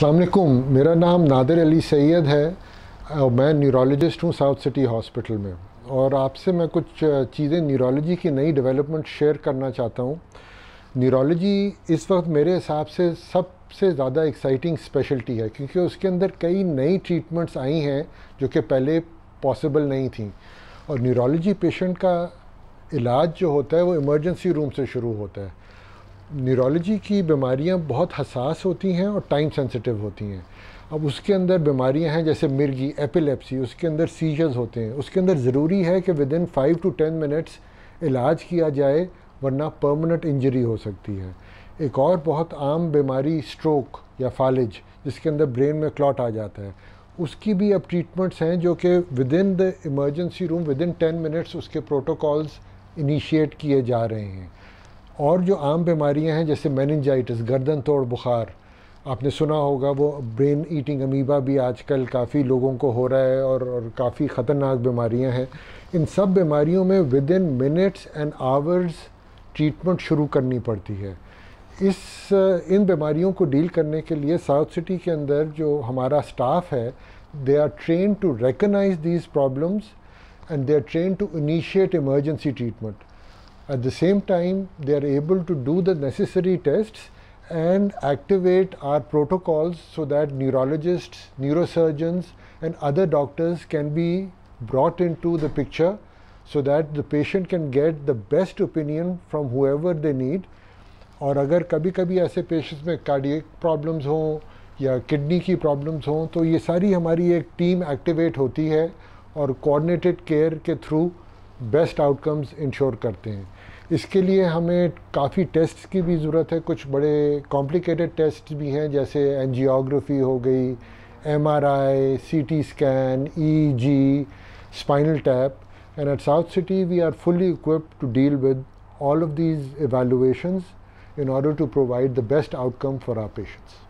असलकुम मेरा नाम नादिर अली सैयद है और मैं न्यूरोलॉजिस्ट हूँ साउथ सिटी हॉस्पिटल में। और आपसे मैं कुछ चीज़ें न्यूरोलॉजी की नई डेवलपमेंट शेयर करना चाहता हूँ। न्यूरोलॉजी इस वक्त मेरे हिसाब से सबसे ज़्यादा एक्साइटिंग स्पेशलिटी है, क्योंकि उसके अंदर कई नई ट्रीटमेंट्स आई हैं जो कि पहले पॉसिबल नहीं थी। और न्यूरोलॉजी पेशेंट का इलाज जो होता है वो इमरजेंसी रूम से शुरू होता है। न्यूरोलॉजी की बीमारियाँ बहुत हसास होती हैं और टाइम सेंसिटिव होती हैं। अब उसके अंदर बीमारियाँ हैं, जैसे मिर्गी एपिलेप्सी उसके अंदर सीजर्स होते हैं। उसके अंदर ज़रूरी है कि within five to ten minutes इलाज किया जाए, वरना परमानेंट इंजरी हो सकती है। एक और बहुत आम बीमारी स्ट्रोक या फालिज जिसके अंदर ब्रेन में क्लॉट आ जाता है। उसकी भी अब ट्रीटमेंट्स हैं जो कि within the emergency room within ten minutes उसके प्रोटोकॉल्स इनिशिएट किए जा रहे हैं। और जो आम बीमारियाँ हैं जैसे मैनजाइटिस गर्दन तोड़ बुखार आपने सुना होगा वो ब्रेन ईटिंग अमीबा भी आजकल काफ़ी लोगों को हो रहा है और, और काफ़ी ख़तरनाक बीमारियाँ हैं। इन सब बीमारियों में within minutes and hours treatment शुरू करनी पड़ती है। इस इन बीमारियों को डील करने के लिए साउथ सिटी के अंदर जो हमारा स्टाफ है they are train to recognise these problems and they are train to initiate emergency treatment At the same time, they are able to do the necessary tests and activate our protocols so that neurologists, neurosurgeons, and other doctors can be brought into the picture so that the patient can get the best opinion from whoever they need. और अगर कभी कभी ऐसे patients में cardiac problems हों या kidney की problems हों तो ये सारी हमारी एक टीम एक्टिवेट होती है और कोऑर्डिनेटेड केयर के थ्रू बेस्ट आउटकम्स इंश्योर करते हैं इसके लिए हमें काफ़ी टेस्ट की भी ज़रूरत है कुछ बड़े कॉम्प्लिकेटेड टेस्ट भी हैं जैसे एनजियोग्राफी हो गई MRI, CT scan EEG, spinal tap and at South City we are fully equipped to deal with all of these evaluations in order to provide the best outcome for our patients.